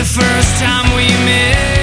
the first time we met.